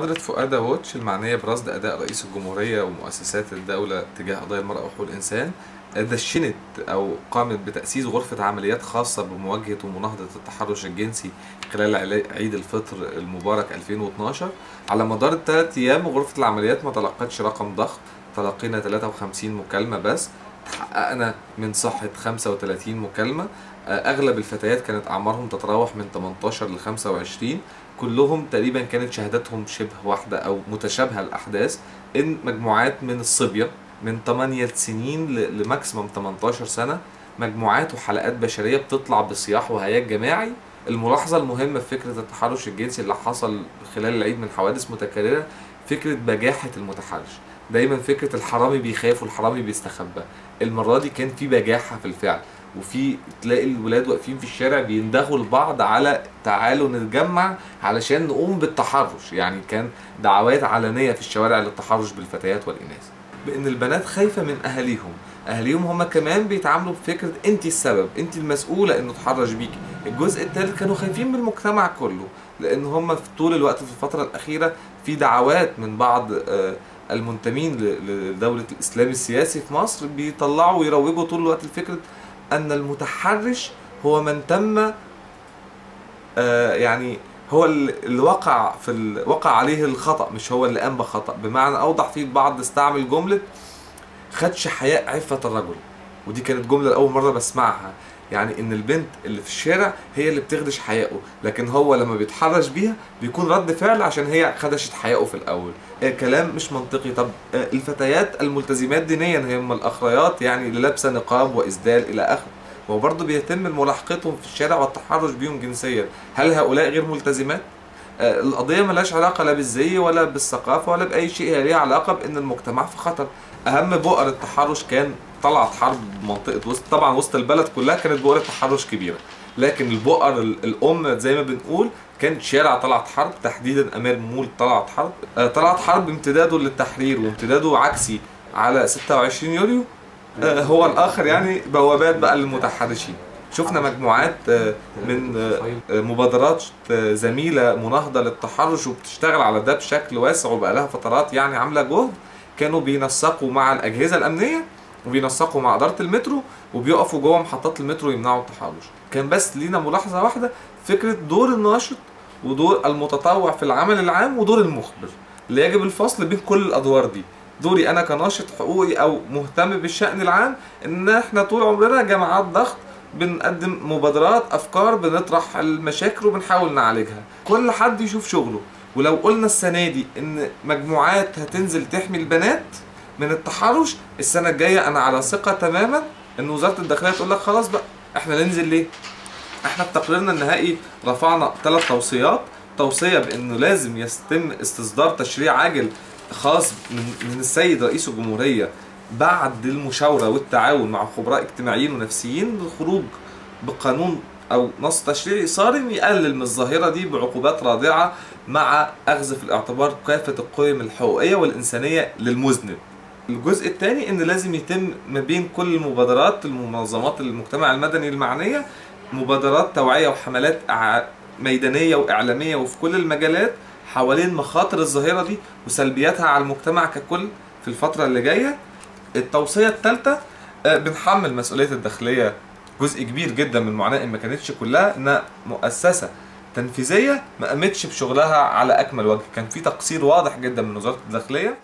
مبادرة فؤاد ووتش المعنية برصد أداء رئيس الجمهورية ومؤسسات الدولة تجاه قضايا المرأة وحقوق الإنسان دشنت أو قامت بتأسيس غرفة عمليات خاصة بمواجهة ومناهضة التحرش الجنسي خلال عيد الفطر المبارك 2012 على مدار الثلاث أيام غرفة العمليات ما تلقتش رقم ضخم تلقينا 53 مكالمة بس. حققنا من صحة 35 مكالمة. أغلب الفتيات كانت أعمارهم تتراوح من 18 ل 25 كلهم تقريبا كانت شهاداتهم شبه واحدة أو متشابهة الأحداث. إن مجموعات من الصبية من 8 سنين لماكسيموم 18 سنة. مجموعات وحلقات بشرية بتطلع بصياح وهياج جماعي. الملاحظة المهمة في فكرة التحرش الجنسي اللي حصل خلال العيد من حوادث متكررة فكرة بجاحة المتحرش. دايما فكرة الحرامي بيخاف والحرامي بيستخبى. المرة دي كان في بجاحة في الفعل. وفي تلاقي الولاد واقفين في الشارع بيندهوا لبعض على تعالوا نتجمع علشان نقوم بالتحرش. يعني كان دعوات علنية في الشوارع للتحرش بالفتيات والإناث. بإن البنات خايفة من أهاليهم. أهاليهم هم كمان بيتعاملوا بفكرة انت السبب انت المسؤولة إنه تحرش بيكي الجزء الثالث كانوا خايفين من المجتمع كله لأن هم في طول الوقت في الفترة الأخيرة في دعوات من بعض المنتمين لدولة الإسلام السياسي في مصر بيطلعوا ويروجوا طول الوقت لفكرة أن المتحرش هو من تم يعني هو اللي وقع في ال... وقع عليه الخطأ مش هو اللي قام بخطا بمعنى أوضح فيه البعض استعمل جملة خدش حياء عفة الرجل. ودي كانت جملة لأول مرة بسمعها. يعني إن البنت اللي في الشارع هي اللي بتخدش حياءه لكن هو لما بيتحرش بيها بيكون رد فعل عشان هي خدشت حياءه في الأول. كلام مش منطقي. طب الفتيات الملتزمات دينيا هم الأخريات يعني اللي لابسه نقاب وإسدال إلى آخره. هو برضه بيتم ملاحقتهم في الشارع والتحرش بيهم جنسيا. هل هؤلاء غير ملتزمات؟ آه القضية ملهاش علاقة لا بالزي ولا بالثقافة ولا بأي شيء. هي ليها علاقة بإن المجتمع في خطر. أهم بؤر التحرش كان طلعت حرب منطقة وسط. طبعا وسط البلد كلها كانت بؤر تحرش كبيرة. لكن البؤر الأم زي ما بنقول كان شارع طلعت حرب تحديدا أمير مول طلعت حرب. آه طلعت حرب امتداده للتحرير وامتداده عكسي على 26 يوليو هو الآخر يعني بوابات بقى للمتحرشين. شفنا مجموعات من مبادرات زميلة مناهضة للتحرش وبتشتغل على ده بشكل واسع وبقى لها فترات يعني عاملة جهد. كانوا بينسقوا مع الأجهزة الأمنية وبينسقوا مع إدارة المترو وبيقفوا جوه محطات المترو يمنعوا التحرش. كان بس لينا ملاحظة واحدة فكرة دور الناشط ودور المتطوع في العمل العام ودور المخبر اللي يجب الفصل بين كل الأدوار دي. دوري أنا كناشط حقوقي أو مهتم بالشأن العام إن إحنا طول عمرنا جماعات ضغط بنقدم مبادرات أفكار بنطرح المشاكل وبنحاول نعالجها. كل حد يشوف شغله. ولو قلنا السنة دي إن مجموعات هتنزل تحمي البنات من التحرش السنة الجاية أنا على ثقة تماما إن وزارة الداخلية تقول لك خلاص بقى إحنا ننزل ليه؟ إحنا في تقريرنا النهائي رفعنا ثلاث توصيات. توصية بانه لازم يتم استصدار تشريع عاجل خاص من, السيد رئيس الجمهورية بعد المشاورة والتعاون مع خبراء اجتماعيين ونفسيين للخروج بقانون أو نص تشريعي صارم يقلل من الظاهرة دي بعقوبات رادعة مع أخذ في الاعتبار كافة القيم الحقوقية والإنسانية للمذنب. الجزء الثاني إن لازم يتم ما بين كل المبادرات المنظمات المجتمع المدني المعنية مبادرات توعية وحملات ميدانية وإعلامية وفي كل المجالات حوالين مخاطر الظاهرة دي وسلبياتها على المجتمع ككل في الفترة اللي جاية. التوصية الثالثه بنحمل مسؤولية الداخلية جزء كبير جدا من المعاناة إن ما كانتش كلها إنها مؤسسة تنفيذية ما قامتش بشغلها على أكمل وجه. كان في تقصير واضح جدا من وزارة الداخلية.